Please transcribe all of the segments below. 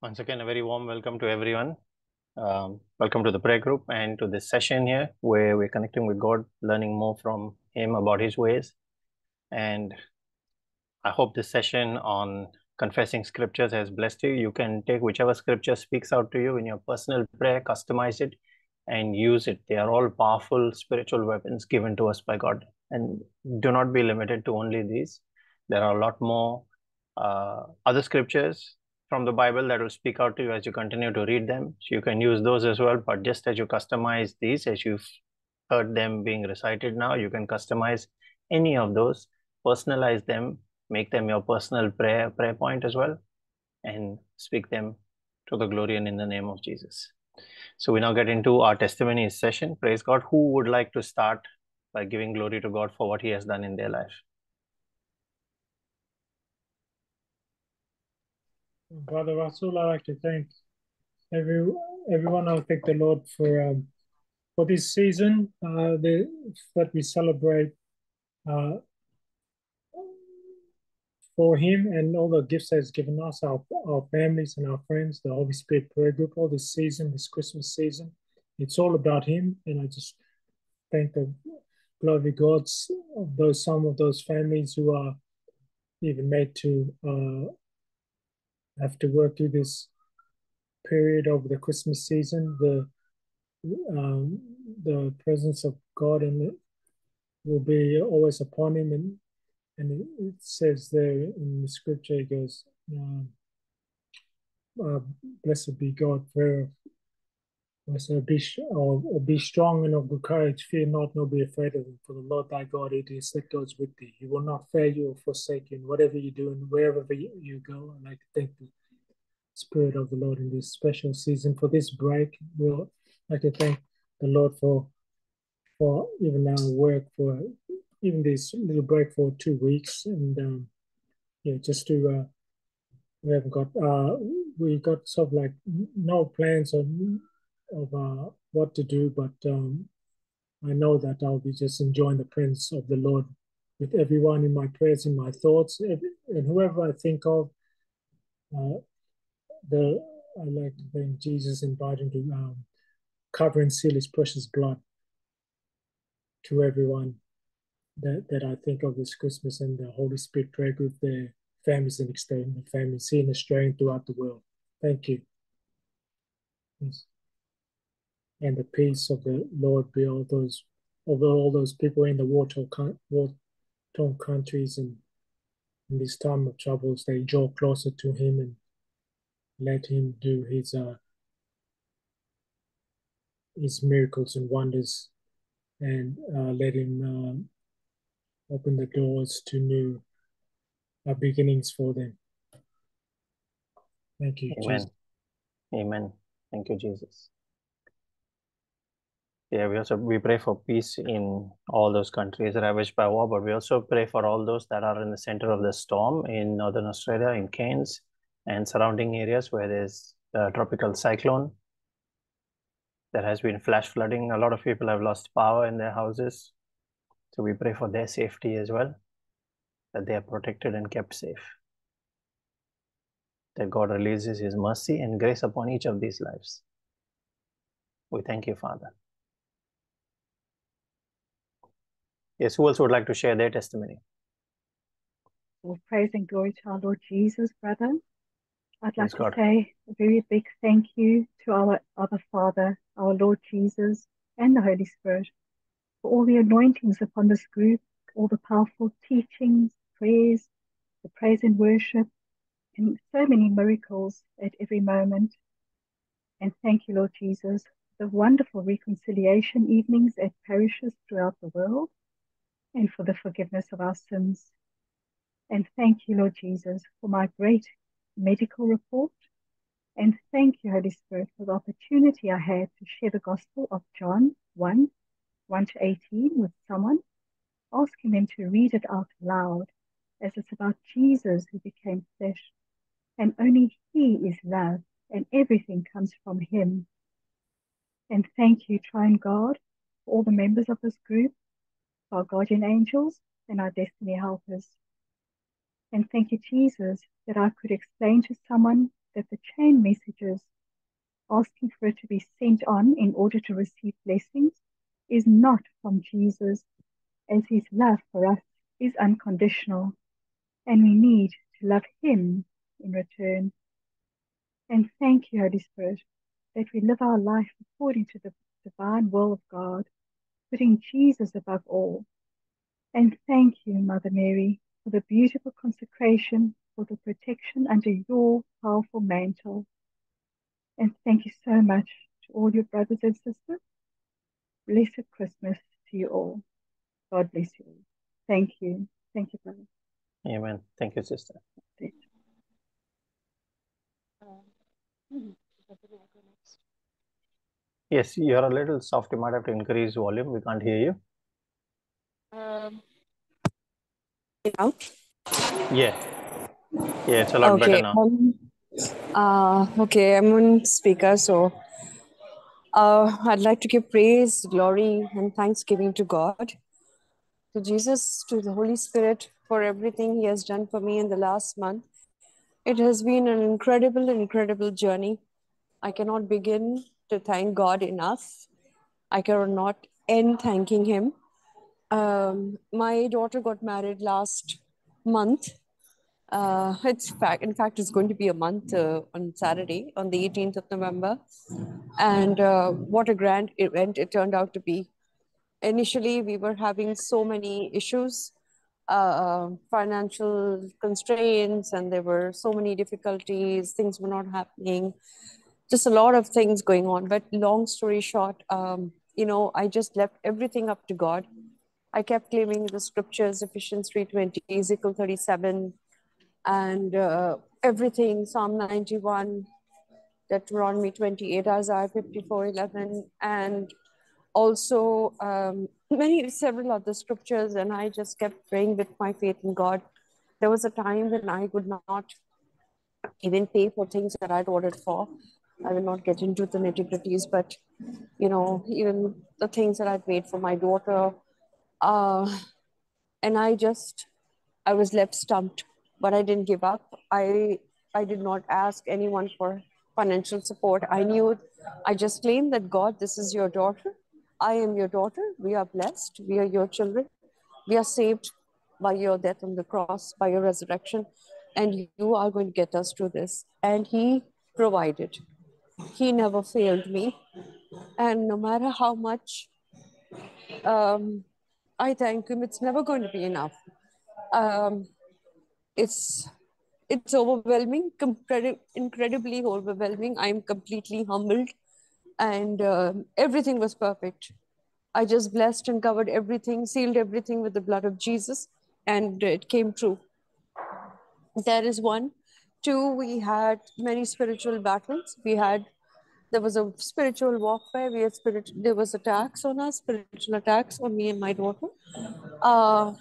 Once again, a very warm welcome to everyone. Um, welcome to the prayer group and to this session here where we're connecting with God, learning more from Him about His ways. And I hope this session on confessing scriptures has blessed you. You can take whichever scripture speaks out to you in your personal prayer, customize it, and use it. They are all powerful spiritual weapons given to us by God. And do not be limited to only these. There are a lot more uh, other scriptures from the Bible that will speak out to you as you continue to read them. So you can use those as well. But just as you customize these, as you've heard them being recited now, you can customize any of those, personalize them, make them your personal prayer prayer point as well, and speak them to the glory and in the name of Jesus. So we now get into our testimonies session. Praise God. Who would like to start by giving glory to God for what He has done in their life? Brother Russell, I'd like to thank every everyone. I'll thank the Lord for um, for this season uh, the, that we celebrate uh, for Him and all the gifts that He's given us, our our families and our friends, the Holy Spirit prayer group, all this season, this Christmas season. It's all about Him, and I just thank the glory gods of those some of those families who are even made to. Uh, have to work through this period over the Christmas season, the um, the presence of God and will be always upon him, and and it says there in the scripture, it goes, um, uh, "Blessed be God, prayer so be, or, or, be strong and of good courage, fear not, nor be afraid of him. For the Lord thy God, it is that goes with thee. He will not fail you or forsake you in whatever you do and wherever you go. I'd like to thank the Spirit of the Lord in this special season for this break. We'll like to thank the Lord for for even now work for even this little break for two weeks and um, yeah, just to uh, we haven't got uh, we got sort of like no plans of of uh, what to do, but um, I know that I'll be just enjoying the presence of the Lord with everyone in my prayers, in my thoughts, and whoever I think of. Uh, the I like thank Jesus inviting to um, cover and seal His precious blood to everyone that, that I think of this Christmas and the Holy Spirit prayer group, their families and extended families Australia and throughout the world. Thank you. Yes and the peace of the Lord be all those over all those people in the war-torn, countries and in this time of troubles they draw closer to him and let him do his uh, his miracles and wonders and uh, let him uh, open the doors to new uh, beginnings for them. Thank you, Amen. Jesus. Amen. Thank you, Jesus. Yeah, we also we pray for peace in all those countries ravaged by war, but we also pray for all those that are in the center of the storm in northern Australia, in Cairns and surrounding areas where there's a tropical cyclone. There has been flash flooding. A lot of people have lost power in their houses. So we pray for their safety as well, that they are protected and kept safe. That God releases His mercy and grace upon each of these lives. We thank you, Father. Yes, who else would like to share their testimony? All praise and glory to our Lord Jesus, brother. I'd like Praise to God. say a very big thank you to our Other Father, our Lord Jesus, and the Holy Spirit for all the anointings upon this group, all the powerful teachings, prayers, the praise and worship, and so many miracles at every moment. And thank you, Lord Jesus, for the wonderful reconciliation evenings at parishes throughout the world and for the forgiveness of our sins. And thank you, Lord Jesus, for my great medical report. And thank you, Holy Spirit, for the opportunity I had to share the Gospel of John 1 1 to 18 with someone, asking them to read it out loud as it's about Jesus who became flesh. And only He is love, and everything comes from Him. And thank you, Triune God, for all the members of this group our guardian angels, and our destiny helpers. And thank you, Jesus, that I could explain to someone that the chain messages asking for it to be sent on in order to receive blessings is not from Jesus, as his love for us is unconditional, and we need to love him in return. And thank you, Holy Spirit, that we live our life according to the divine will of God, putting Jesus above all. And thank you, Mother Mary, for the beautiful consecration, for the protection under your powerful mantle. And thank you so much to all your brothers and sisters. Blessed Christmas to you all. God bless you. Thank you. Thank you, brother. Amen. Thank you, sister. Yes, you're a little soft. You might have to increase volume. We can't hear you. Um, now? Yeah. Yeah, it's a lot Okay. better now. Um, uh, okay, I'm on speaker, so uh, I'd like to give praise, glory, and thanksgiving to God, to Jesus, to the Holy Spirit for everything He has done for me in the last month. It has been an incredible, incredible journey. I cannot begin to thank God enough. I cannot end thanking Him. Um, my daughter got married last month. Uh, it's fact, in fact, it's going to be a month uh, on Saturday, on the 18th of November. And uh, what a grand event it turned out to be. Initially, we were having so many issues, uh, financial constraints, and there were so many difficulties. Things were not happening. Just a lot of things going on. But long story short, um, you know, I just left everything up to God. I kept claiming the scriptures, Ephesians 3.20, Ezekiel 37, and uh, everything, Psalm 91, Deuteronomy 28, Isaiah 54, 11, and also um, many, several other scriptures. And I just kept praying with my faith in God. There was a time when I could not even pay for things that I'd ordered for. I will not get into the nitty gritties, but you know, even the things that I've made for my daughter, uh, and I just, I was left stumped, but I didn't give up. I, I did not ask anyone for financial support. I knew, I just claimed that God, this is your daughter. I am your daughter. We are blessed. We are your children. We are saved by your death on the cross, by your resurrection, and you are going to get us through this. And He provided. He never failed me. And no matter how much um, I thank Him, it's never going to be enough. Um, it's it's overwhelming, compre- incredibly overwhelming. I'm completely humbled, and uh, everything was perfect. I just blessed and covered everything, sealed everything with the blood of Jesus, and it came true. There is one. Two, we had many spiritual battles. We had there was a spiritual warfare. We had spirit. There was attacks on us, spiritual attacks on me and my daughter. Uh,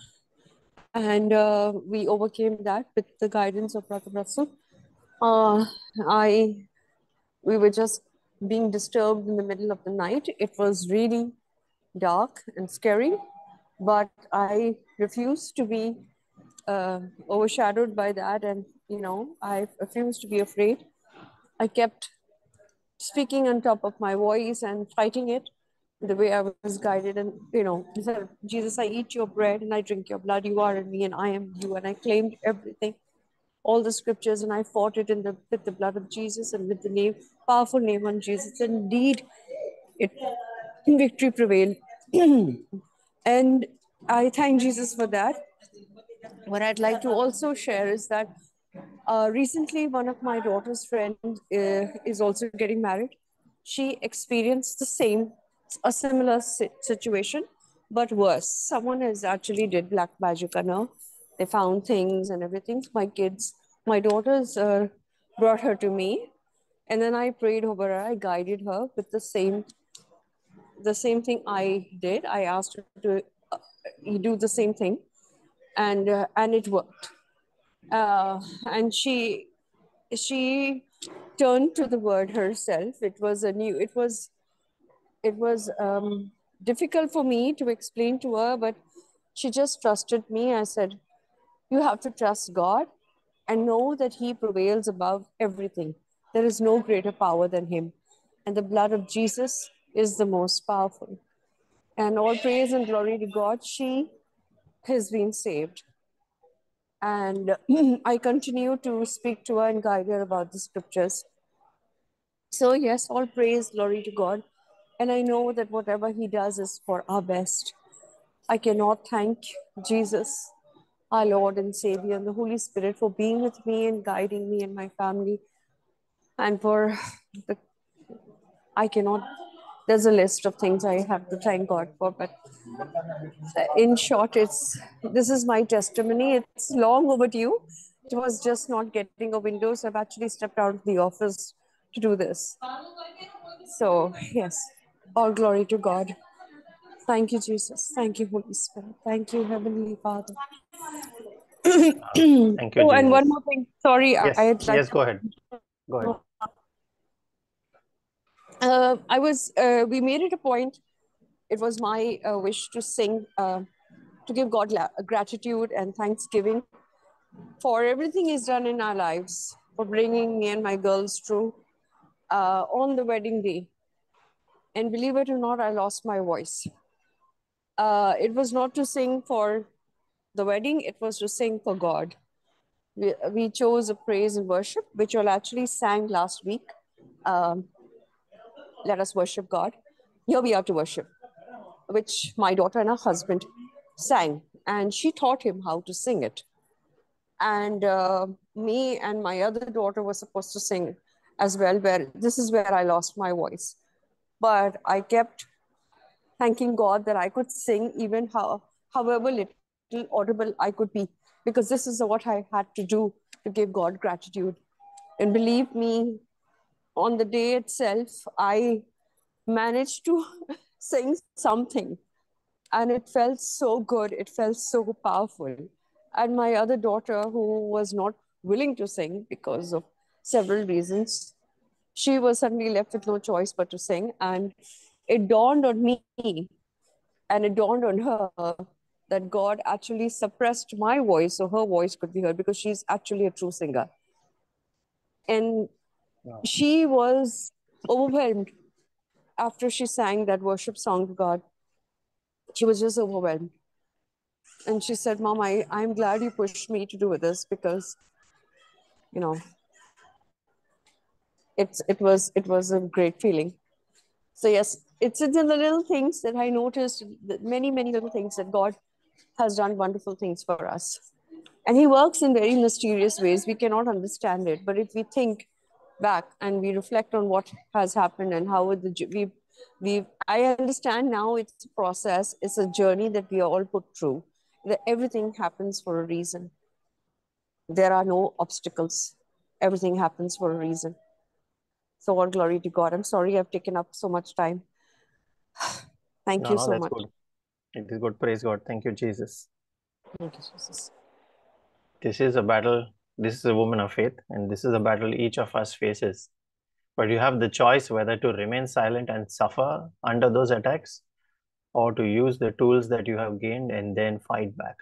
and uh, we overcame that with the guidance of Brother. Uh, I, we were just being disturbed in the middle of the night. It was really dark and scary, but I refused to be uh, overshadowed by that, and you know, I refused to be afraid. I kept speaking on top of my voice and fighting it the way I was guided. And, you know, said, Jesus, I eat your bread and I drink your blood. You are in me and I am you. And I claimed everything, all the scriptures, and I fought it in the, with the blood of Jesus and with the name, powerful name on Jesus. Indeed, it victory prevailed. and I thank Jesus for that. What I'd like to also share is that uh, recently, one of my daughter's friends uh, is also getting married. She experienced the same, a similar si- situation, but worse. Someone has actually did black magic on her. They found things and everything. My kids, my daughters uh, brought her to me, and then I prayed over her. I guided her with the same, the same thing I did. I asked her to uh, do the same thing, and uh, and it worked uh, and she she turned to the word herself it was a new it was it was um, difficult for me to explain to her but she just trusted me i said you have to trust god and know that he prevails above everything There is no greater power than him. And the blood of Jesus is the most powerful. And all praise and glory to God, she has been saved. And I continue to speak to her and guide her about the scriptures. So, yes, all praise, glory to God. And I know that whatever He does is for our best. I cannot thank Jesus, our Lord and Savior, and the Holy Spirit for being with me and guiding me and my family. And for the, I cannot, there's a list of things I have to thank God for, but uh, in short, it's this is my testimony. It's long overdue. It was just not getting a window, so I've actually stepped out of the office to do this. So, yes, all glory to God. Thank you, Jesus. Thank you, Holy Spirit. Thank you, Heavenly Father. Thank you. oh, and one more thing. Sorry, Yes, I, I had yes, go ahead. Go ahead. Uh, I was, uh, we made it a point. It was my uh, wish to sing, uh, to give God gratitude and thanksgiving for everything He's done in our lives, for bringing me and my girls through uh, on the wedding day. And believe it or not, I lost my voice. Uh, it was not to sing for the wedding, it was to sing for God. We, we chose a praise and worship, which all actually sang last week. Um, let us worship God. Here we are to worship, which my daughter and her husband sang, and she taught him how to sing it. And uh, me and my other daughter were supposed to sing as well. Where this is where I lost my voice, but I kept thanking God that I could sing even how, however little audible I could be, because this is what I had to do to give God gratitude. And believe me, on the day itself, I managed to sing something. And it felt so good. It felt so powerful. And my other daughter, who was not willing to sing because of several reasons, she was suddenly left with no choice but to sing. And it dawned on me and it dawned on her that God actually suppressed my voice so her voice could be heard because she's actually a true singer. And. She was overwhelmed after she sang that worship song to God. She was just overwhelmed. And she said, Mom, I, I'm glad you pushed me to do this because, you know, it's it was it was a great feeling. So yes, it's in the little things that I noticed, many, many little things that God has done wonderful things for us. And He works in very mysterious ways. We cannot understand it. But if we think back and we reflect on what has happened and how the we we I understand now it's a process, it's a journey that we are all put through. That everything happens for a reason. There are no obstacles. Everything happens for a reason. So all glory to God. I'm sorry I've taken up so much time. Thank No, you no, so much. good. It is good. Praise God. Thank you, Jesus. Thank you, Jesus. This is a battle. This is a woman of faith, and this is a battle each of us faces. But you have the choice whether to remain silent and suffer under those attacks or to use the tools that you have gained and then fight back.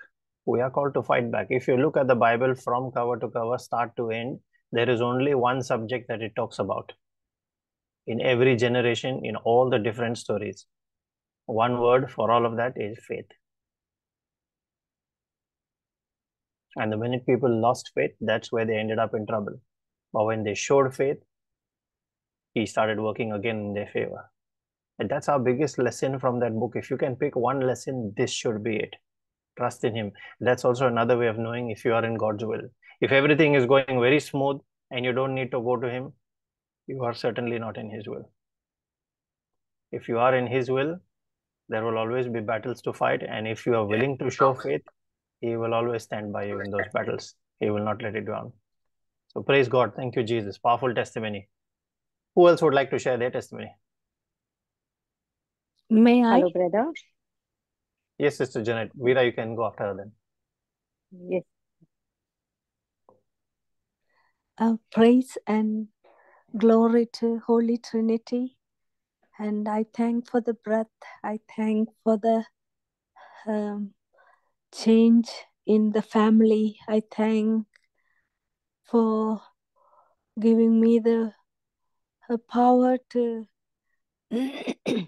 We are called to fight back. If you look at the Bible from cover to cover, start to end, there is only one subject that it talks about. In every generation, in all the different stories, one word for all of that is faith. And the minute people lost faith, that's where they ended up in trouble. But when they showed faith, he started working again in their favor. And that's our biggest lesson from that book. If you can pick one lesson, this should be it. Trust in Him. That's also another way of knowing if you are in God's will. If everything is going very smooth and you don't need to go to Him, you are certainly not in His will. If you are in His will, there will always be battles to fight. And if you are willing to show faith, He will always stand by you in those battles. He will not let it down. So praise God. Thank you, Jesus. Powerful testimony. Who else would like to share their testimony? May I? Hello, brother. Yes, Sister Janet. Veera, you can go after her then. Yes. Uh, praise and glory to Holy Trinity. And I thank for the breath. I thank for the um, change in the family. I thank for giving me the a power to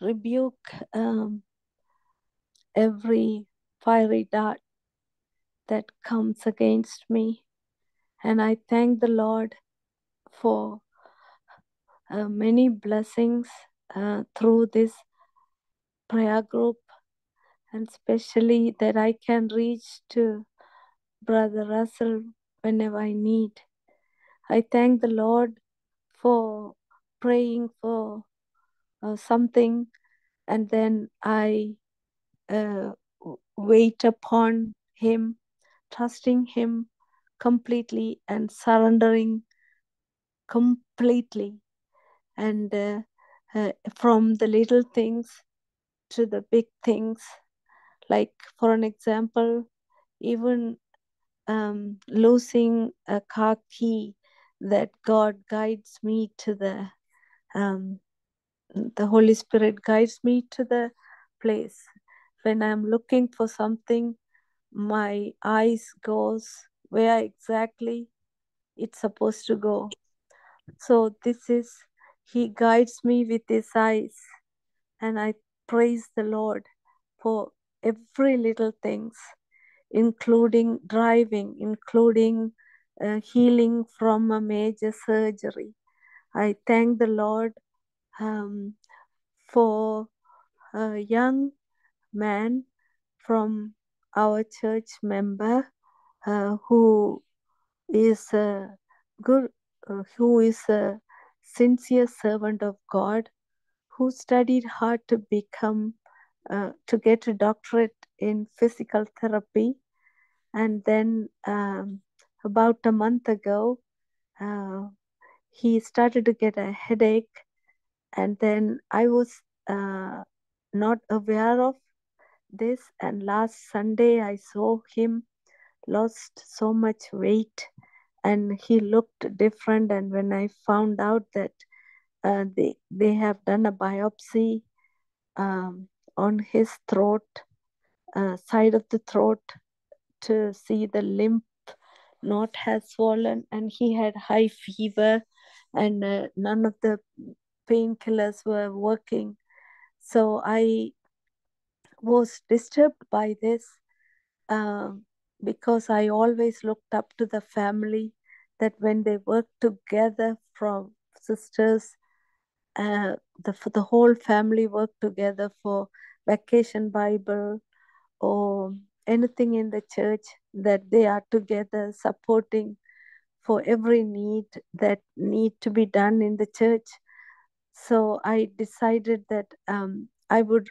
rebuke um, every fiery dart that comes against me. And I thank the Lord for uh, many blessings uh, through this prayer group, and especially that I can reach to Brother Russell whenever I need. I thank the Lord for praying for uh, something and then I uh, wait upon Him, trusting Him completely and surrendering completely. And uh, uh, from the little things to the big things, like for an example, even um, losing a car key, that God guides me to the um, the Holy Spirit guides me to the place. When I'm looking for something, my eyes goes where exactly it's supposed to go. So this is He guides me with His eyes, and I praise the Lord for every little things, including driving, including uh, healing from a major surgery. I thank the Lord um, for a young man from our church member uh, who is a good, uh, who is a sincere servant of God, who studied hard to become, uh, to get a doctorate in physical therapy. And then um, about a month ago, uh, he started to get a headache. And then I was uh, not aware of this. And last Sunday, I saw him lost so much weight and he looked different. And when I found out that uh, they, they have done a biopsy um, on his throat, uh, side of the throat, to see the lymph node has swollen, and he had high fever, and uh, none of the painkillers were working. So I was disturbed by this um, because I always looked up to the family that when they work together from sisters, uh, the the whole family work together for vacation Bible or anything in the church that they are together supporting for every need that need to be done in the church. So I decided that um, I would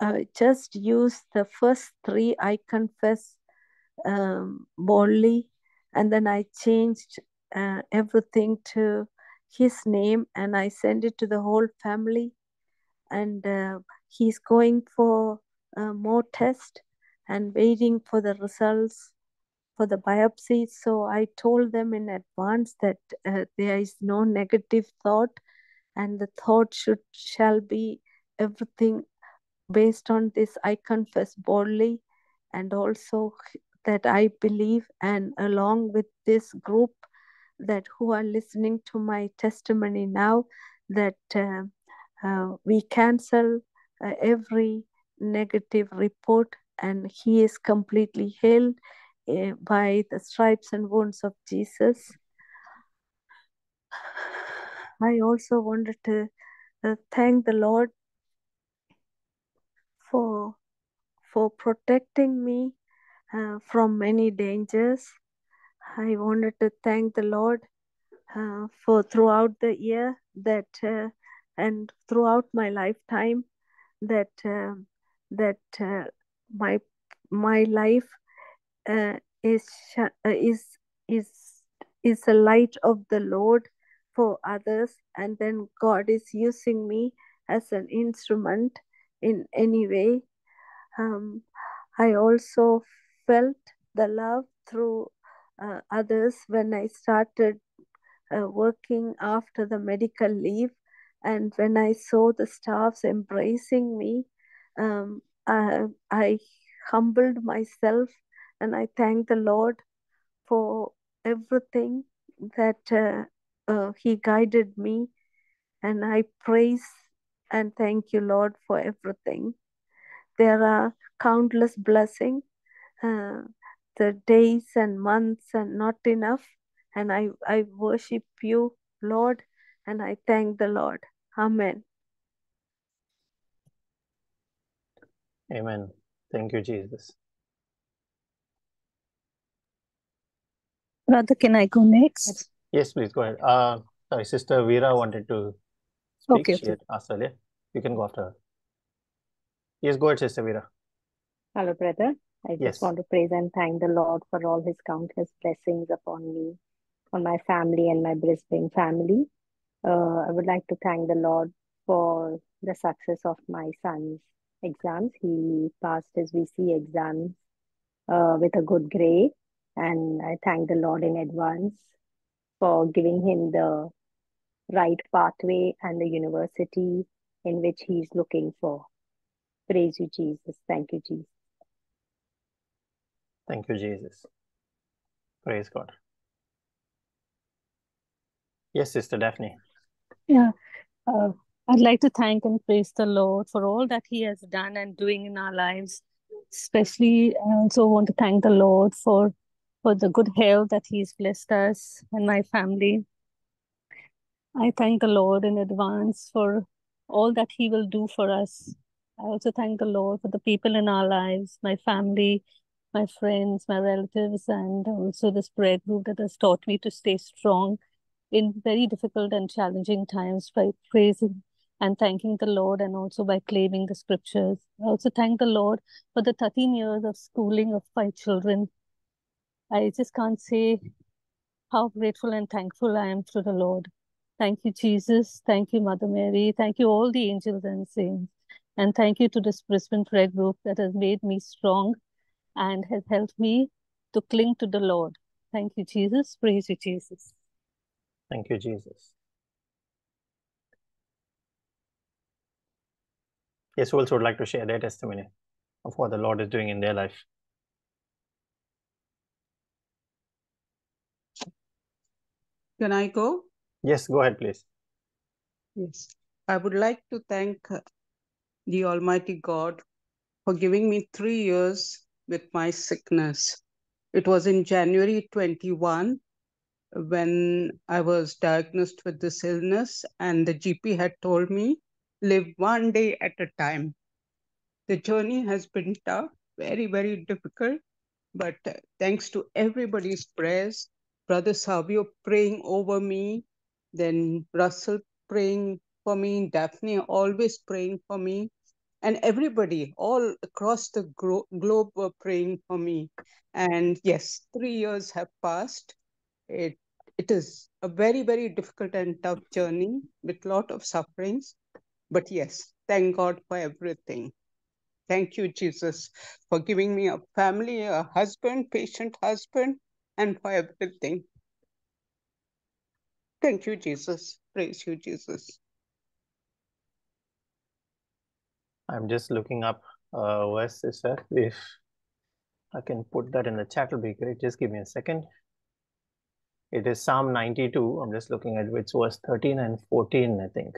uh, just use the first three I confess um, boldly, and then I changed uh, everything to his name and I send it to the whole family. And uh, he's going for uh, more tests and waiting for the results for the biopsy. So I told them in advance that uh, there is no negative thought, and the thought should shall be everything based on this. I confess boldly, and also that I believe, and along with this group that who are listening to my testimony now, that uh, uh, we cancel uh, every negative report, and he is completely healed uh, by the stripes and wounds of Jesus. I also wanted to uh, thank the Lord for for protecting me uh, from many dangers. I wanted to thank the Lord uh, for throughout the year that uh, and throughout my lifetime that uh, that uh, my my life uh, is uh, is is is a light of the Lord for others, and then God is using me as an instrument in any way. Um, I also felt the love through uh, others when I started uh, working after the medical leave. And when I saw the staffs embracing me, um, I, I humbled myself and I thank the Lord for everything that uh, uh, He guided me, and I praise and thank you, Lord, for everything. There are countless blessings, uh, the days and months, and not enough. And I, I worship you, Lord, and I thank the Lord. Amen. Amen. Thank you, Jesus. Brother, can I go next? Yes, please go ahead. Uh, sorry, Sister Veera wanted to speak. Okay, She okay. had asked earlier. You can go after her. Yes, go ahead, Sister Veera. Hello, brother. I just Yes. want to praise and thank the Lord for all his countless blessings upon me, on my family and my Brisbane family. Uh, I would like to thank the Lord for the success of my son's exams. He passed his VC exams uh, with a good grade, and I thank the Lord in advance for giving him the right pathway and the university in which he's looking for. Praise you, Jesus. Thank you, Jesus. Thank you, Jesus. Praise God. Yes, Sister Daphne. Yeah. Uh, I'd like to thank and praise the Lord for all that He has done and doing in our lives. Especially, I also want to thank the Lord for for the good health that He's blessed us and my family. I thank the Lord in advance for all that He will do for us. I also thank the Lord for the people in our lives, my family, my friends, my relatives, and also this prayer group that has taught me to stay strong in very difficult and challenging times by praising and thanking the Lord and also by claiming the scriptures. I also thank the Lord for the 13 years of schooling of my children. I just can't say how grateful and thankful I am to the Lord. Thank you, Jesus. Thank you, Mother Mary. Thank you, all the angels and saints. And thank you to this Brisbane prayer group that has made me strong and has helped me to cling to the Lord. Thank you, Jesus. Praise you, Jesus. Thank you, Jesus. Yes, who else would like to share their testimony of what the Lord is doing in their life? Can I go? Yes, go ahead, please. Yes. I would like to thank the Almighty God for giving me three years with my sickness. It was in January 21 when I was diagnosed with this illness, and the GP had told me, live one day at a time. The journey has been tough, very, very difficult, but uh, thanks to everybody's prayers, Brother Savio praying over me, then Russell praying for me, Daphne always praying for me, and everybody all across the gro- globe were praying for me. And yes, three years have passed. It it is a very very difficult and tough journey with lot of sufferings, but yes, thank God for everything. Thank you, Jesus, for giving me a family, a husband, patient husband, and for everything. Thank you, Jesus. Praise you, Jesus. I'm just looking up uh, verse, sister. If I can put that in the chat, it'll be great. Just give me a second. It is Psalm 92. I'm just looking at which verse 13 and 14, I think.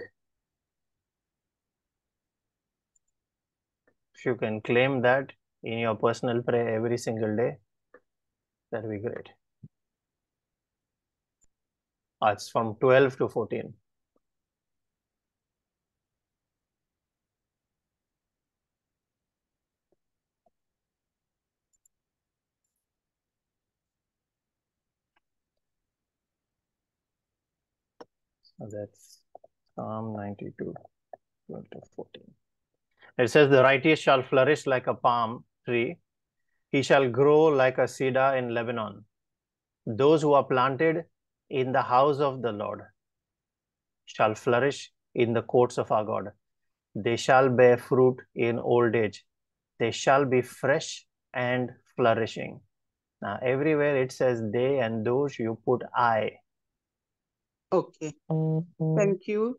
If you can claim that in your personal prayer every single day, that'd be great. Uh, it's from 12 to 14. That's Psalm 92, 12 to 14. It says, The righteous shall flourish like a palm tree, he shall grow like a cedar in Lebanon. Those who are planted in the house of the Lord shall flourish in the courts of our God. They shall bear fruit in old age. They shall be fresh and flourishing. Now, everywhere it says they and those, you put I. Okay. Mm-hmm. Thank you.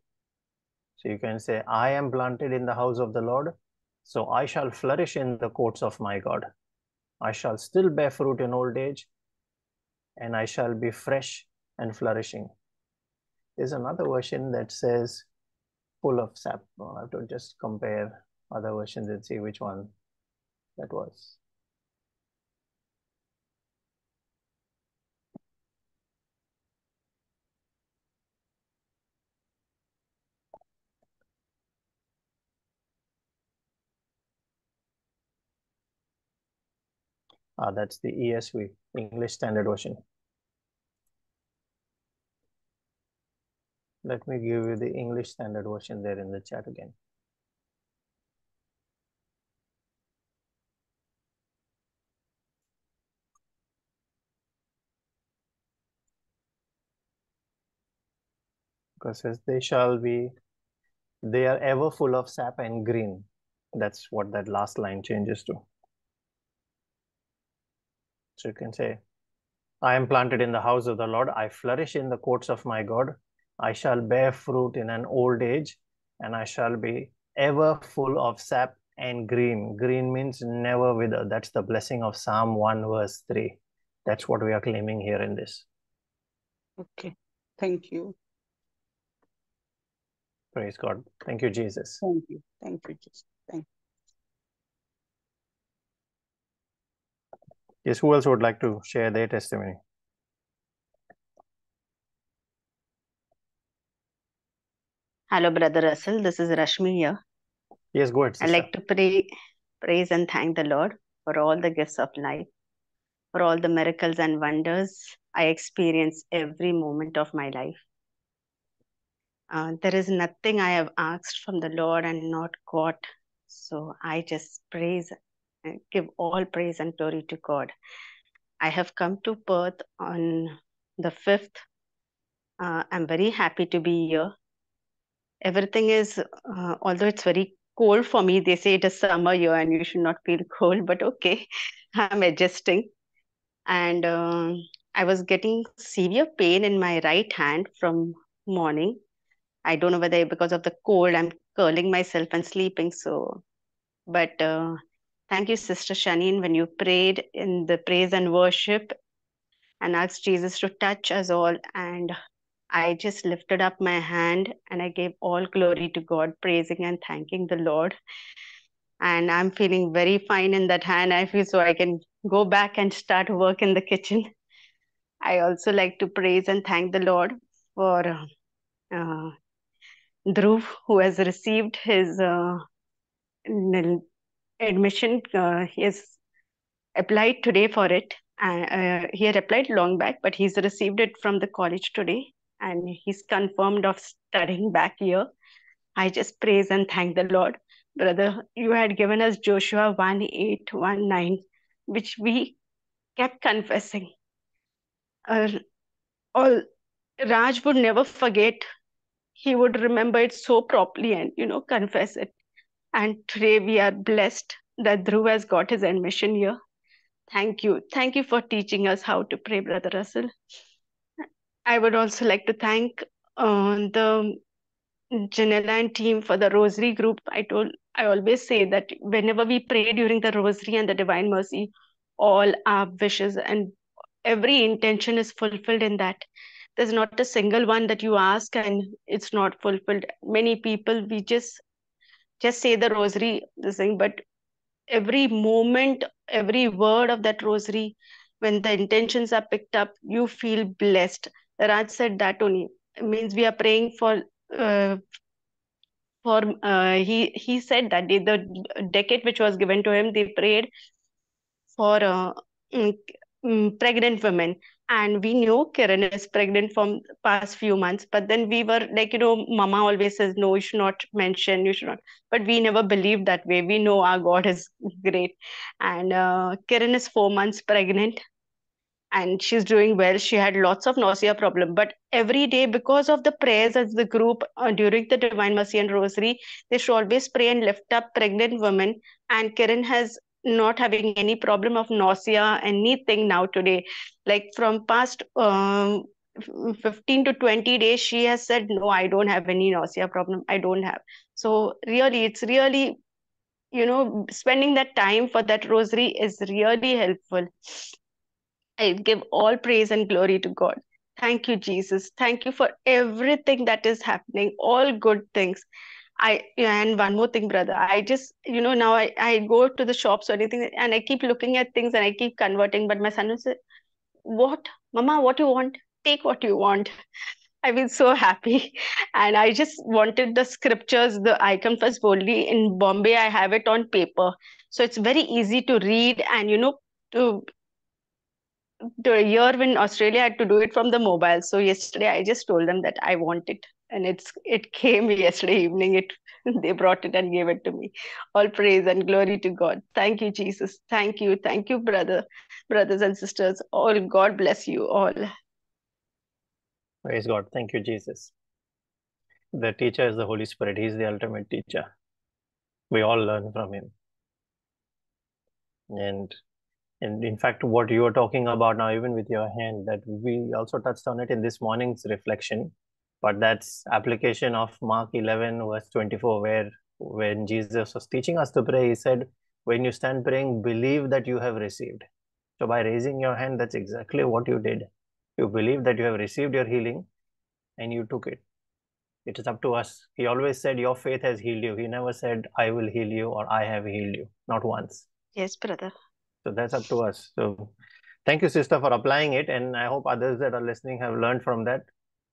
So you can say, I am planted in the house of the Lord, so I shall flourish in the courts of my God. I shall still bear fruit in old age, and I shall be fresh and flourishing. There's another version that says full of sap. I'll have to just compare other versions and see which one that was. Ah, that's the ESV, English Standard Version. Let me give you the English Standard Version there in the chat again. Because says they shall be, they are ever full of sap and green. That's what that last line changes to. So you can say, I am planted in the house of the Lord. I flourish in the courts of my God. I shall bear fruit in an old age, and I shall be ever full of sap and green. Green means never wither. That's the blessing of Psalm 1, verse 3. That's what we are claiming here in this. Okay. Thank you. Praise God. Thank you, Jesus. Thank you. Thank you, Jesus. Thank you. Yes, who else would like to share their testimony? Hello, Brother Russell. This is Rashmi here. Yes, go ahead. I'd like to pray, praise and thank the Lord for all the gifts of life, for all the miracles and wonders I experience every moment of my life. Uh, there is nothing I have asked from the Lord and not got. So I just praise, give all praise and glory to God. I have come to Perth on the 5th. Uh, I'm very happy to be here. Everything is, uh, although it's very cold for me, they say it is summer here and you should not feel cold, but okay, I'm adjusting. And uh, I was getting severe pain in my right hand from morning. I don't know whether because of the cold, I'm curling myself and sleeping. So, but uh, thank you, Sister Shanine, when you prayed in the praise and worship and asked Jesus to touch us all. And I just lifted up my hand and I gave all glory to God, praising and thanking the Lord. And I'm feeling very fine in that hand. I feel so I can go back and start work in the kitchen. I also like to praise and thank the Lord for uh, Dhruv, who has received his uh, admission. Uh, he has applied today for it. Uh, he had applied long back, but he's received it from the college today, and he's confirmed of studying back here. I just praise and thank the Lord, brother. You had given us Joshua one eight one nine, which we kept confessing. Uh, all Raj would never forget he would remember it so properly and you know confess it and today we are blessed that dhruv has got his admission here. Thank you. Thank you for teaching us how to pray brother russell. I would also like to thank uh, the janella and team for the rosary group. I told i always say that whenever we pray during the rosary and the divine mercy all our wishes and every intention is fulfilled in that. There's not a single one that you ask and it's not fulfilled. Many people we just just say the rosary this thing but every moment every word of that rosary when the intentions are picked up you feel blessed. Raj said that only. It means we are praying for uh, for uh, he he said that the, the decade which was given to him they prayed for uh, pregnant women and we knew Kiran is pregnant from past few months. But then we were like, you know, Mama always says, no, you should not mention, you should not. But we never believed that way. We know our God is great. And uh, Kiran is four months pregnant and she's doing well. She had lots of nausea problem, but every day because of the prayers as the group uh, during the Divine Mercy and Rosary, they should always pray and lift up pregnant women. And Kiran has not having any problem of nausea anything now today. Like from past um, 15 to 20 days she has said no i don't have any nausea problem. I don't have. So really it's really you know spending that time for that rosary is really helpful. I give all praise and glory to god. Thank you, Jesus. Thank you for everything that is happening, all good things. I and one more thing, brother. I just, you know, now I, I go to the shops or anything and I keep looking at things and I keep converting. But my son will say, What? Mama, what you want? Take what you want. I've been so happy. And I just wanted the scriptures, the I confess boldly in Bombay, I have it on paper. So it's very easy to read and you know to to a year when Australia had to do it from the mobile. So yesterday I just told them that I want it. And it's it came yesterday evening. It they brought it and gave it to me. All praise and glory to God. Thank you, Jesus. Thank you. Thank you, brother, brothers and sisters. All God bless you all. Praise God. Thank you, Jesus. The teacher is the Holy Spirit. He's the ultimate teacher. We all learn from him. And and in fact, what you are talking about now, even with your hand, that we also touched on it in this morning's reflection, but that's application of Mark 11, verse 24, where when Jesus was teaching us to pray, he said, when you stand praying, believe that you have received. So by raising your hand, that's exactly what you did. You believe that you have received your healing and you took it. It is up to us. He always said, Your faith has healed you. He never said, I will heal you or I have healed you. Not once. Yes, brother. So that's up to us. So thank you, sister, for applying it. And I hope others that are listening have learned from that.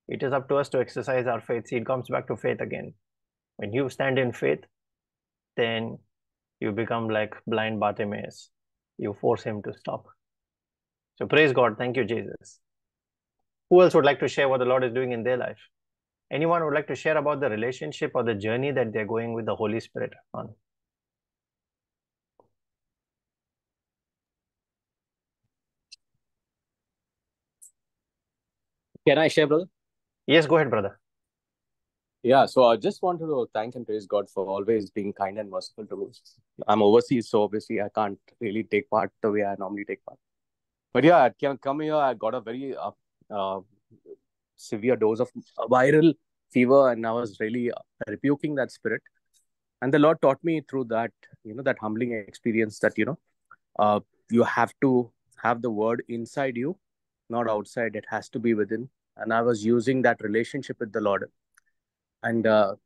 It is up to us to exercise our faith. See, it comes back to faith again. When you stand in faith, then you become like blind Bartimaeus. You force him to stop. So praise God. Thank you, Jesus. Who else would like to share what the Lord is doing in their life? Anyone would like to share about the relationship or the journey that they're going with the Holy Spirit on? Can I share, brother? Yes, go ahead, brother. Yeah, so I just wanted to thank and praise God for always being kind and merciful to me. I'm overseas, so obviously I can't really take part the way I normally take part. But yeah, I can come here. I got a very uh, uh, severe dose of viral fever, and I was really rebuking that spirit. And the Lord taught me through that, you know, that humbling experience that you know, uh, you have to have the word inside you not outside. It has to be within. And I was using that relationship with the Lord. And uh,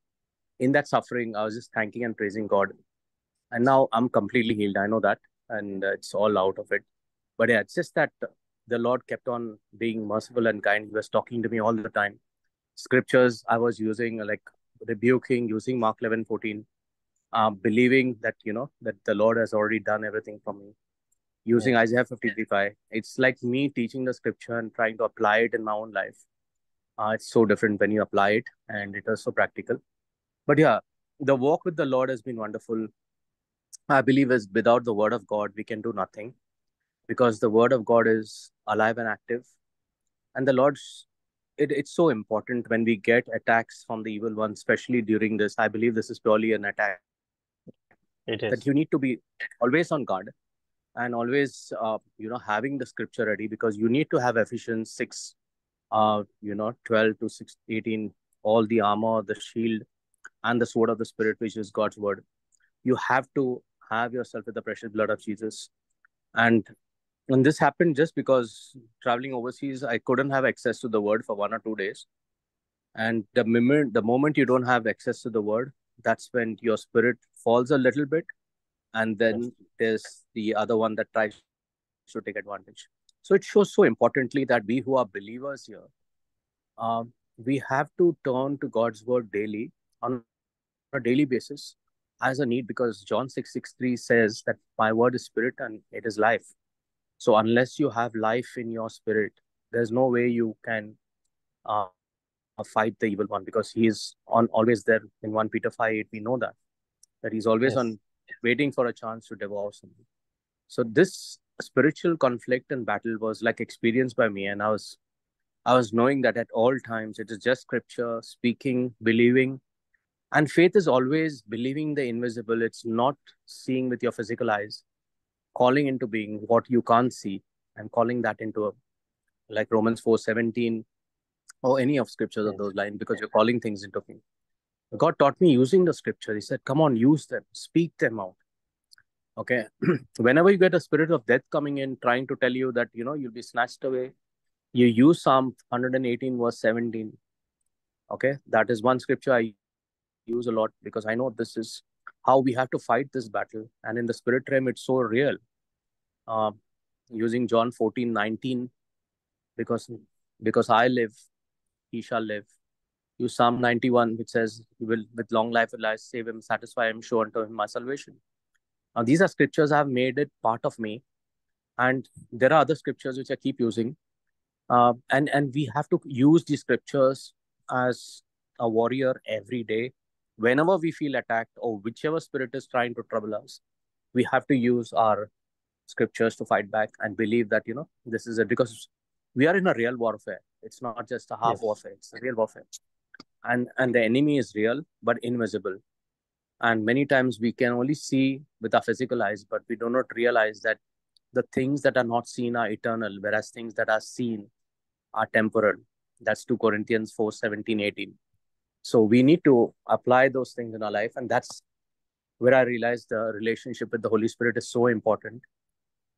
in that suffering, I was just thanking and praising God. And now I'm completely healed. I know that. And uh, it's all out of it. But yeah, it's just that the Lord kept on being merciful and kind. He was talking to me all the time. Scriptures I was using, like rebuking, using Mark 11, 14, uh, believing that, you know, that the Lord has already done everything for me using yeah. Isaiah 53 It's like me teaching the scripture and trying to apply it in my own life. Uh, it's so different when you apply it, and it is so practical. But yeah, the walk with the Lord has been wonderful. I believe is without the word of God, we can do nothing because the word of God is alive and active. And the Lord's, it, it's so important when we get attacks from the evil one, especially during this. I believe this is purely an attack. It is. That you need to be always on guard and always uh, you know having the scripture ready because you need to have Ephesians 6 uh you know 12 to 6 18 all the armor the shield and the sword of the spirit which is God's word. You have to have yourself with the precious blood of Jesus. And and this happened just because traveling overseas I couldn't have access to the word for one or two days. And the moment the moment you don't have access to the word that's when your spirit falls a little bit and then there's the other one that tries to take advantage. So it shows so importantly that we who are believers here, um, we have to turn to God's word daily on a daily basis as a need because John 6 6 3 says that my word is spirit and it is life. So unless you have life in your spirit, there's no way you can uh, fight the evil one because he is on always there in 1 Peter 5 8. We know that. That he's always yes. on waiting for a chance to devour something. So this spiritual conflict and battle was like experienced by me, and I was I was knowing that at all times it is just scripture, speaking, believing. And faith is always believing the invisible. It's not seeing with your physical eyes, calling into being what you can't see and calling that into a like Romans 4 17 or any of scriptures of those lines because you're calling things into being. God taught me using the scripture. He said, Come on, use them, speak them out. Okay. Whenever you get a spirit of death coming in, trying to tell you that, you know, you'll be snatched away, you use Psalm 118 verse 17. Okay, that is one scripture I use a lot because I know this is how we have to fight this battle. And in the spirit realm, it's so real. Uh, using John 14, 19, because because I live, he shall live. Use Psalm 91, which says, He will with long life will I save him, satisfy him, show unto him my salvation. Now, these are scriptures I have made it part of me. And there are other scriptures which I keep using. Uh, and, and we have to use these scriptures as a warrior every day. Whenever we feel attacked or whichever spirit is trying to trouble us, we have to use our scriptures to fight back and believe that, you know, this is it because we are in a real warfare. It's not just a half yes. warfare, it's a real warfare. And and the enemy is real but invisible. And many times we can only see with our physical eyes, but we do not realize that the things that are not seen are eternal, whereas things that are seen are temporal. That's 2 Corinthians 4 17, 18. So we need to apply those things in our life. And that's where I realized the relationship with the Holy Spirit is so important.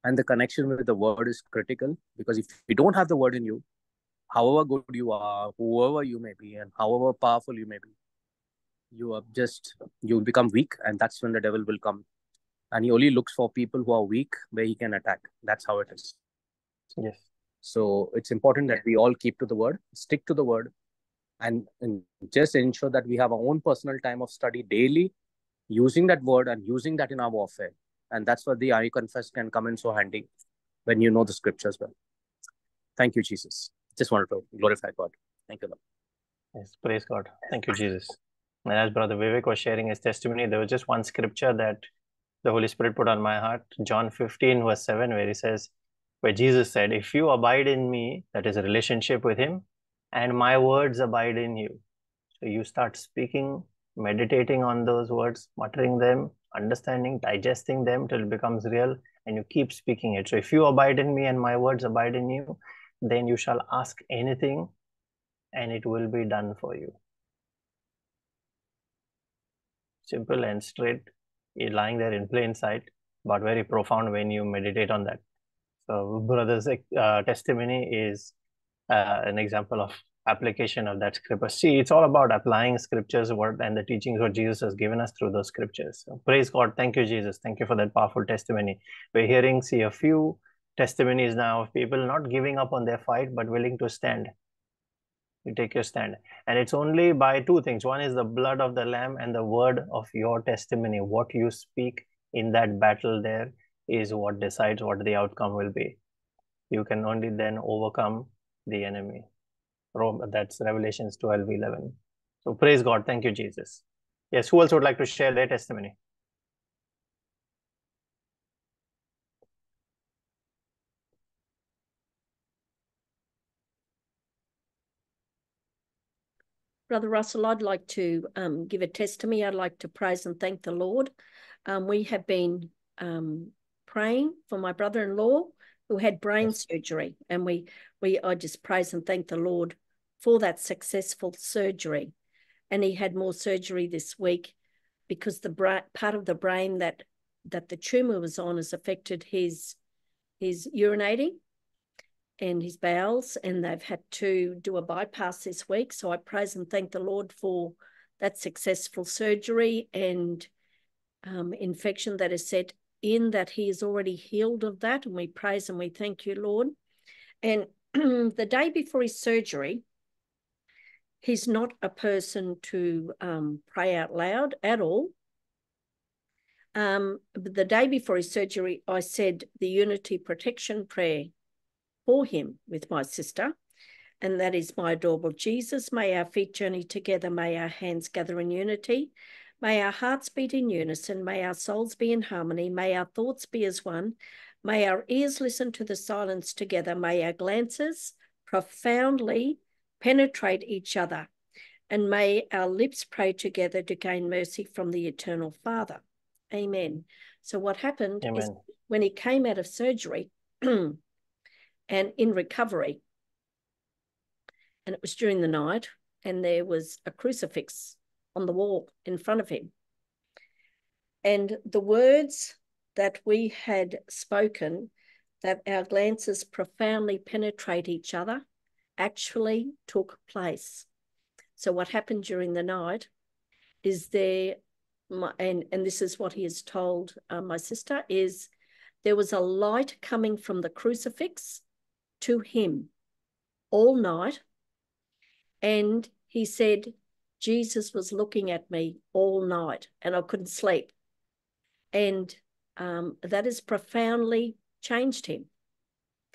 And the connection with the word is critical because if you don't have the word in you, however good you are, whoever you may be, and however powerful you may be, you are just, you become weak. And that's when the devil will come. And he only looks for people who are weak where he can attack. That's how it is. Yes. So it's important that we all keep to the word, stick to the word, and, and just ensure that we have our own personal time of study daily, using that word and using that in our warfare. And that's where the I confess can come in so handy when you know the scriptures well. Thank you, Jesus. Just wanted to glorify God. Thank you, Lord. Yes, praise God. Thank you, Jesus. And as Brother Vivek was sharing his testimony, there was just one scripture that the Holy Spirit put on my heart, John 15, verse 7, where he says, where Jesus said, If you abide in me, that is a relationship with him, and my words abide in you. So you start speaking, meditating on those words, muttering them, understanding, digesting them till it becomes real, and you keep speaking it. So if you abide in me and my words abide in you, then you shall ask anything and it will be done for you. Simple and straight, lying there in plain sight, but very profound when you meditate on that. So, brother's uh, testimony is uh, an example of application of that scripture. See, it's all about applying scriptures word and the teachings what Jesus has given us through those scriptures. So praise God. Thank you, Jesus. Thank you for that powerful testimony. We're hearing, see a few testimonies now of people not giving up on their fight, but willing to stand. You take your stand. And it's only by two things. One is the blood of the lamb and the word of your testimony. What you speak in that battle there is what decides what the outcome will be. You can only then overcome the enemy. Rome, that's Revelations 12 11. So praise God. Thank you, Jesus. Yes, who else would like to share their testimony? Brother Russell, I'd like to um, give a testimony. I'd like to praise and thank the Lord. Um, we have been um, praying for my brother-in-law who had brain yes. surgery, and we we I just praise and thank the Lord for that successful surgery. And he had more surgery this week because the bra- part of the brain that that the tumor was on has affected his his urinating and his bowels, and they've had to do a bypass this week. So I praise and thank the Lord for that successful surgery and um, infection that is set in that he is already healed of that. And we praise and we thank you, Lord. And the day before his surgery, he's not a person to um, pray out loud at all. Um, the day before his surgery, I said the unity protection prayer for him with my sister. And that is my adorable Jesus. May our feet journey together. May our hands gather in unity. May our hearts beat in unison. May our souls be in harmony. May our thoughts be as one. May our ears listen to the silence together. May our glances profoundly penetrate each other. And may our lips pray together to gain mercy from the eternal Father. Amen. So, what happened Amen. is when he came out of surgery and in recovery, and it was during the night, and there was a crucifix on the wall in front of him. And the words that we had spoken that our glances profoundly penetrate each other actually took place. So, what happened during the night is there, my, and, and this is what he has told uh, my sister, is there was a light coming from the crucifix to him all night. And he said, Jesus was looking at me all night and I couldn't sleep. And um, that has profoundly changed him.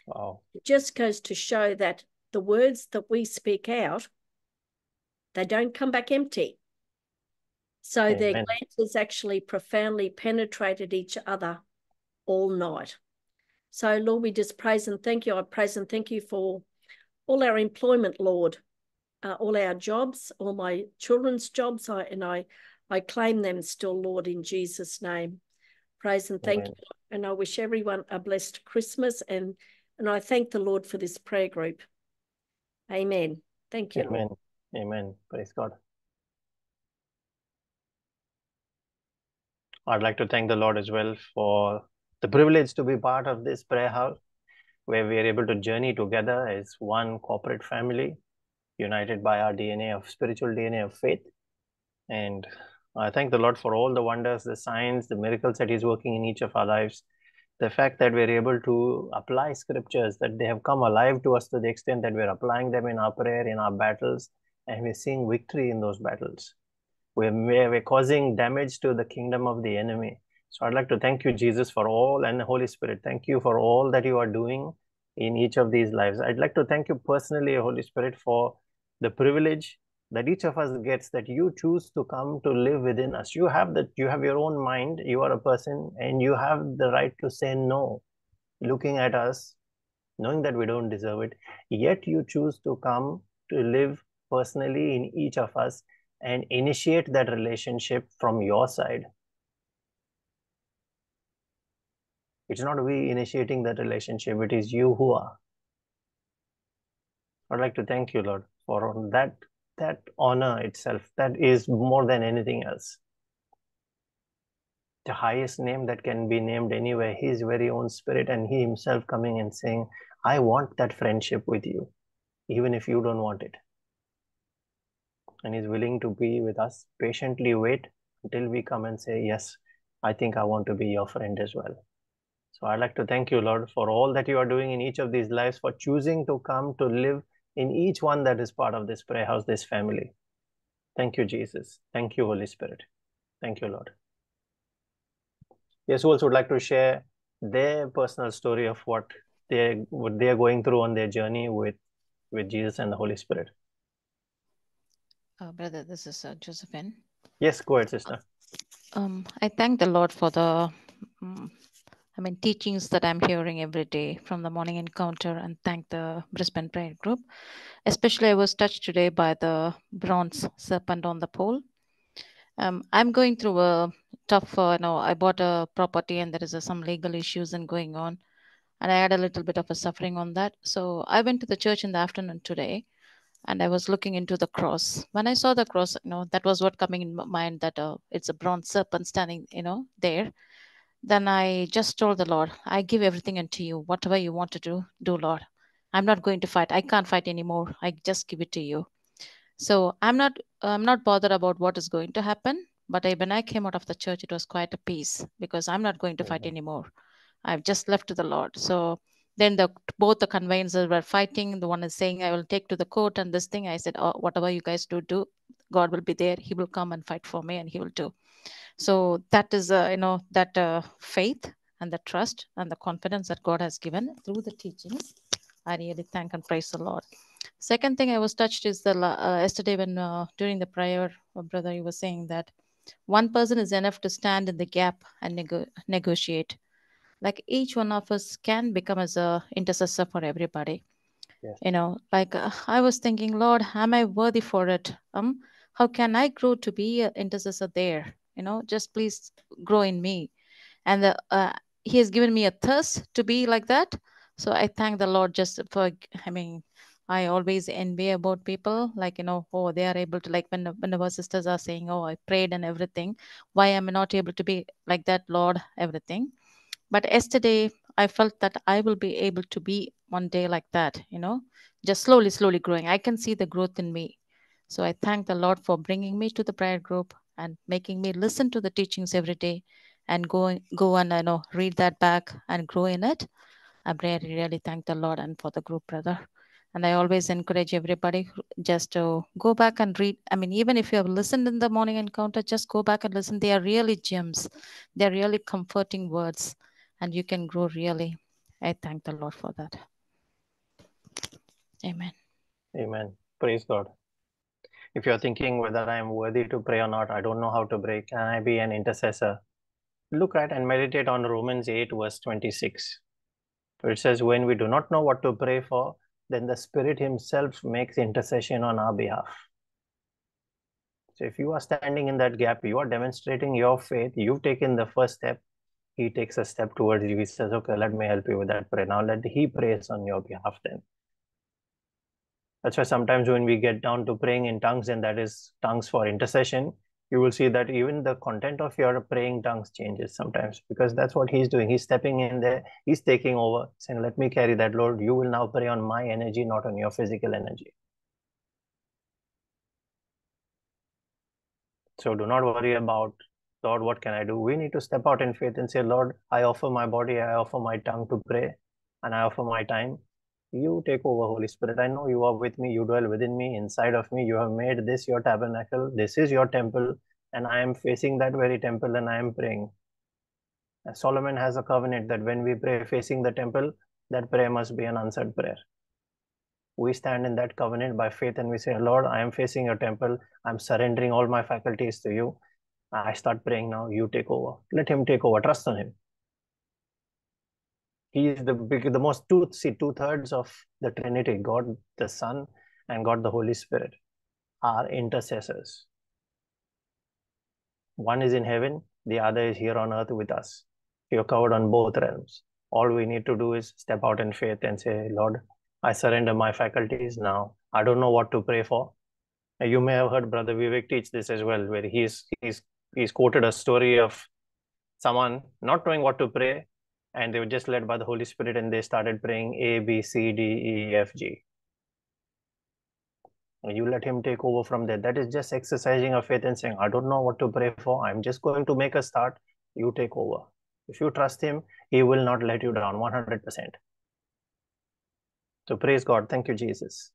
Wow. It just goes to show that the words that we speak out, they don't come back empty. So Amen. their glances actually profoundly penetrated each other all night. So, Lord, we just praise and thank you. I praise and thank you for all our employment, Lord, uh, all our jobs, all my children's jobs, I, and I, I claim them still, Lord, in Jesus' name. Praise and thank Amen. you. And I wish everyone a blessed Christmas, and and I thank the Lord for this prayer group. Amen. Thank you. Lord. Amen. Amen. Praise God. I'd like to thank the Lord as well for the privilege to be part of this prayer house where we are able to journey together as one corporate family, united by our DNA of spiritual DNA of faith. And I thank the Lord for all the wonders, the signs, the miracles that He's working in each of our lives. The fact that we're able to apply scriptures, that they have come alive to us to the extent that we're applying them in our prayer, in our battles, and we're seeing victory in those battles. We're, we're causing damage to the kingdom of the enemy. So I'd like to thank you, Jesus, for all, and the Holy Spirit. Thank you for all that you are doing in each of these lives. I'd like to thank you personally, Holy Spirit, for the privilege that each of us gets that you choose to come to live within us. You have that, you have your own mind, you are a person, and you have the right to say no, looking at us, knowing that we don't deserve it. Yet you choose to come to live personally in each of us and initiate that relationship from your side. It's not we initiating that relationship, it is you who are. I'd like to thank you, Lord, for that that honor itself. That is more than anything else. The highest name that can be named anywhere, his very own spirit, and he himself coming and saying, I want that friendship with you, even if you don't want it. And he's willing to be with us, patiently wait until we come and say, Yes, I think I want to be your friend as well. So I'd like to thank you, Lord, for all that you are doing in each of these lives, for choosing to come to live in each one that is part of this prayer house, this family. Thank you, Jesus. Thank you, Holy Spirit. Thank you, Lord. Yes, who else would like to share their personal story of what they what they are going through on their journey with with Jesus and the Holy Spirit? Uh, brother, this is uh, Josephine. Yes, go ahead, sister. Um, I thank the Lord for the, um, I mean, teachings that I'm hearing every day from the morning encounter, and thank the Brisbane Prayer Group. Especially, I was touched today by the bronze serpent on the pole. Um, I'm going through a tough, uh, no, I bought a property and there is uh, some legal issues and going on, and I had a little bit of a suffering on that. So I went to the church in the afternoon today, and I was looking into the cross. When I saw the cross, you know, that was what coming in my mind that uh, it's a bronze serpent standing, you know, there. Then I just told the Lord, I give everything unto you. Whatever you want to do, do, Lord. I'm not going to fight. I can't fight anymore. I just give it to you. So I'm not, I'm not bothered about what is going to happen. But I, when I came out of the church, it was quite a peace because I'm not going to fight mm-hmm. anymore. I've just left to the Lord. So then the both the conveyancers were fighting. The one is saying, "I will take to the court," and this thing. I said, "Oh, whatever you guys do, do. God will be there. He will come and fight for me, and He will do." So that is, uh, you know, that uh, faith and the trust and the confidence that God has given through the teachings. I really thank and praise the Lord. Second thing I was touched is the uh, yesterday when uh, during the prayer, brother, you were saying that one person is enough to stand in the gap and nego- negotiate like each one of us can become as a intercessor for everybody Yes. you know like uh, i was thinking lord am i worthy for it um how can i grow to be an intercessor there you know just please grow in me and the, uh, he has given me a thirst to be like that so i thank the lord just for i mean I always envy about people like you know oh they are able to like when when our sisters are saying oh I prayed and everything why am I not able to be like that Lord everything but yesterday I felt that I will be able to be one day like that, you know, just slowly, slowly growing. I can see the growth in me. So I thank the Lord for bringing me to the prayer group and making me listen to the teachings every day and go go and you know read that back and grow in it. I really, really thank the Lord and for the group, brother. And I always encourage everybody just to go back and read. I mean, even if you have listened in the morning encounter, just go back and listen. They are really gems. They're really comforting words, and you can grow really. I thank the Lord for that. Amen. Amen. Praise God. If you're thinking whether I am worthy to pray or not, I don't know how to pray. Can I be an intercessor? Look at and meditate on Romans 8, verse 26. It says, When we do not know what to pray for, then the Spirit Himself makes intercession on our behalf. So if you are standing in that gap, you are demonstrating your faith, you've taken the first step. He takes a step towards you. He says, Okay, let me help you with that prayer. Now let He prays on your behalf then. That's why sometimes when we get down to praying in tongues, and that is tongues for intercession, you will see that even the content of your praying tongues changes sometimes because that's what he's doing. He's stepping in there, he's taking over, saying, Let me carry that, Lord. You will now pray on my energy, not on your physical energy. So do not worry about, Lord, what can I do? We need to step out in faith and say, Lord, I offer my body, I offer my tongue to pray, and I offer my time. You take over, Holy Spirit. I know you are with me. You dwell within me, inside of me. You have made this your tabernacle. This is your temple. And I am facing that very temple and I am praying. Solomon has a covenant that when we pray facing the temple, that prayer must be an answered prayer. We stand in that covenant by faith and we say, Lord, I am facing your temple. I'm surrendering all my faculties to you. I start praying now. You take over. Let him take over. Trust on him. He is the big, the most two see two thirds of the Trinity, God the Son and God the Holy Spirit, are intercessors. One is in heaven, the other is here on earth with us. You're covered on both realms. All we need to do is step out in faith and say, Lord, I surrender my faculties now. I don't know what to pray for. You may have heard Brother Vivek teach this as well, where he's he's he's quoted a story of someone not knowing what to pray and they were just led by the Holy Spirit and they started praying A, B, C, D, E, F, G. You let him take over from there. That is just exercising of faith and saying, I don't know what to pray for. I'm just going to make a start. You take over. If you trust him, he will not let you down 100%. So praise God. Thank you, Jesus.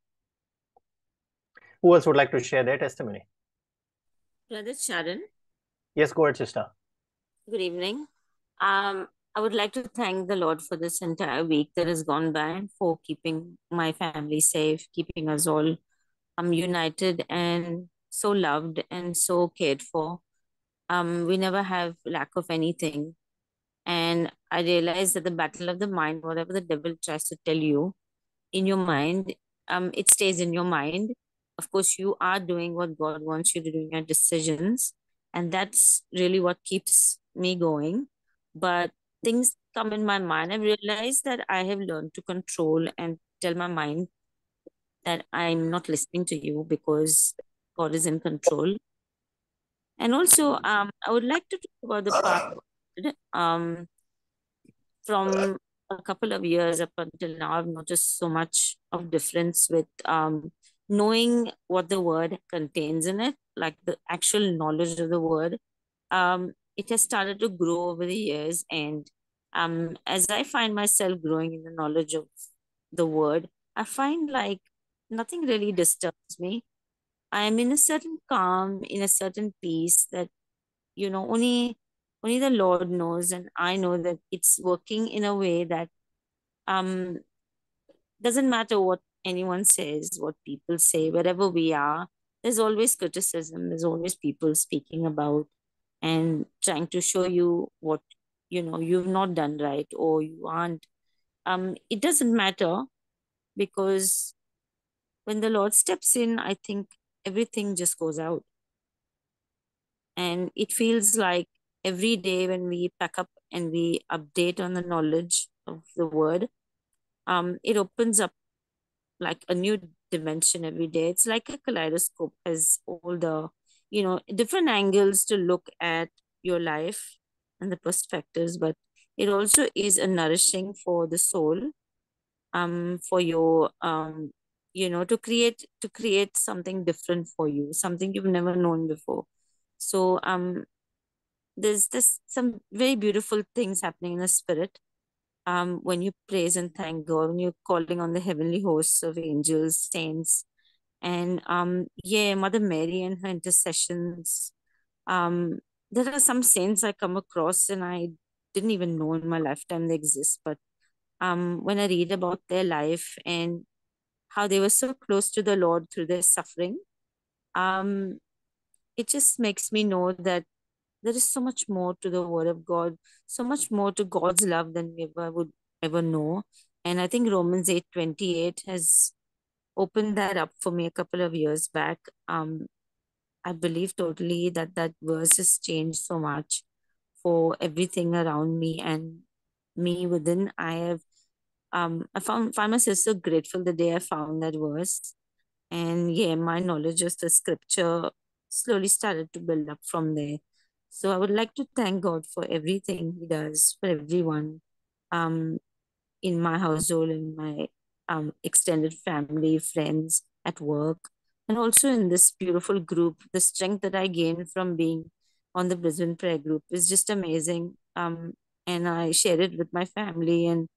Who else would like to share their testimony? Brother Sharon. Yes, go ahead, sister. Good evening. Um, I would like to thank the Lord for this entire week that has gone by for keeping my family safe, keeping us all um, united and so loved and so cared for. Um, we never have lack of anything. And I realized that the battle of the mind, whatever the devil tries to tell you in your mind, um, it stays in your mind. Of course, you are doing what God wants you to do in your decisions. And that's really what keeps me going. But things come in my mind, I realize that I have learned to control and tell my mind that I'm not listening to you because God is in control. And also, um, I would like to talk about the part um, from a couple of years up until now. I've noticed so much of difference with um, knowing what the word contains in it, like the actual knowledge of the word. Um, it has started to grow over the years. And um as i find myself growing in the knowledge of the word i find like nothing really disturbs me. I am in a certain calm in a certain peace that you know only only the lord knows. And i know that it's working in a way that um doesn't matter what anyone says what people say wherever we are there's always criticism. There's always people speaking about and trying to show you what you know you've not done right or you aren't um it doesn't matter because when the lord steps in i think everything just goes out. And it feels like every day when we pack up and we update on the knowledge of the word um it opens up like a new dimension every day. It's like a kaleidoscope has all the you know different angles to look at your life and the perspectives but it also is a nourishing for the soul um for your um you know to create to create something different for you something you've never known before. So um there's this some very beautiful things happening in the spirit. Um when you praise and thank god when you're calling on the heavenly hosts of angels saints and um yeah mother mary and her intercessions um there are some saints i come across and i didn't even know in my lifetime they exist but um when i read about their life and how they were so close to the lord through their suffering um it just makes me know that there is so much more to the word of god so much more to god's love than we ever would ever know. And i think romans 8 28 has opened that up for me a couple of years back. Um i believe totally that that verse has changed so much for everything around me and me within. I have um i found find myself so grateful the day i found that verse. And yeah my knowledge of the scripture slowly started to build up from there. So i would like to thank god for everything he does for everyone um in my household in my um extended family friends at work. And also in this beautiful group the strength that i gain from being on the brisbane prayer group is just amazing. Um and i share it with my family and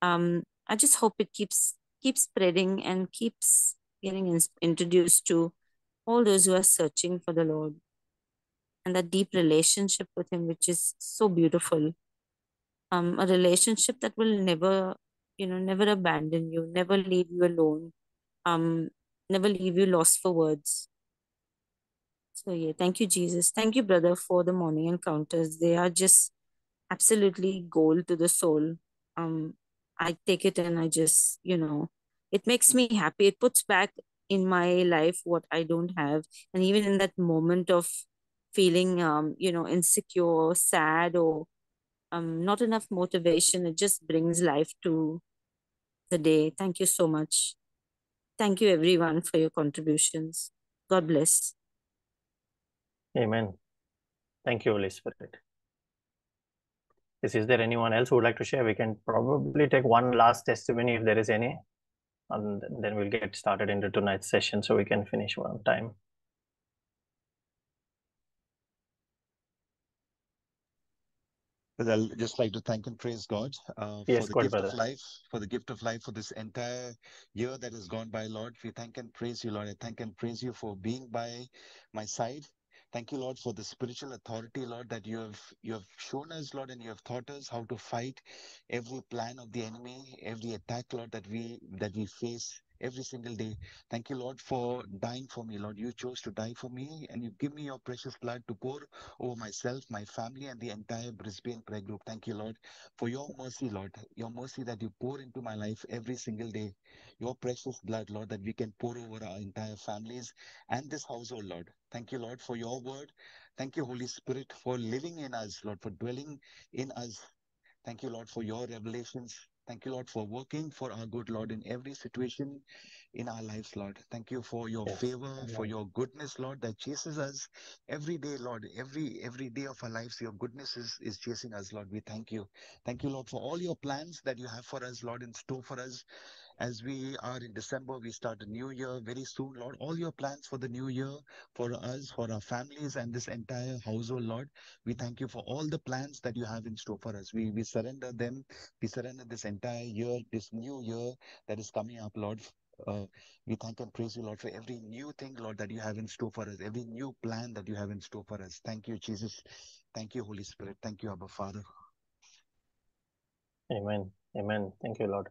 um i just hope it keeps keeps spreading and keeps getting in, introduced to all those who are searching for the lord. And that deep relationship with him which is so beautiful. Um a relationship that will never you know never abandon you never leave you alone um never leave you lost for words. So yeah thank you jesus. Thank you brother for the morning encounters. They are just absolutely gold to the soul. Um i take it and i just you know it makes me happy. It puts back in my life what i don't have. And even in that moment of feeling um you know insecure sad or um not enough motivation it just brings life to the day thank you so much thank you everyone for your contributions god bless Amen. Thank you, Holy Spirit. Is, is there anyone else who would like to share? We can probably take one last testimony if there is any, and then we'll get started into tonight's session so we can finish one time. I'll just like to thank and praise God uh, Yes, for the God, gift brother. of life, for the gift of life for this entire year that has gone by, Lord. We thank and praise you, Lord. I thank and praise you for being by my side. Thank you, Lord, for the spiritual authority, Lord, that you have you have shown us, Lord, and you have taught us how to fight every plan of the enemy, every attack, Lord, that we that we face every single day. Thank you, Lord, for dying for me, Lord. You chose to die for me, and you give me your precious blood to pour over myself, my family, and the entire Brisbane prayer group. Thank you, Lord, for your mercy, Lord, your mercy that you pour into my life every single day. Your precious blood, Lord, that we can pour over our entire families and this household, Lord. Thank you, Lord, for your word. Thank you, Holy Spirit, for living in us, Lord, for dwelling in us. Thank you, Lord, for your revelations. Thank you, Lord, for working for our good, Lord, in every situation in our lives, Lord. Thank you for your Yes. favor, for your goodness, Lord, that chases us every day, Lord. Every every day of our lives, your goodness is, is chasing us, Lord. We thank you. Thank you, Lord, for all your plans that you have for us, Lord, in store for us. As we are in December, we start a new year very soon, Lord. All your plans for the new year, for us, for our families, and this entire household, Lord. We thank you for all the plans that you have in store for us. We we surrender them. We surrender this entire year, this new year that is coming up, Lord. Uh, we thank and praise you, Lord, for every new thing, Lord, that you have in store for us, every new plan that you have in store for us. Thank you, Jesus. Thank you, Holy Spirit. Thank you, Abba Father. Amen. Amen. Thank you, Lord.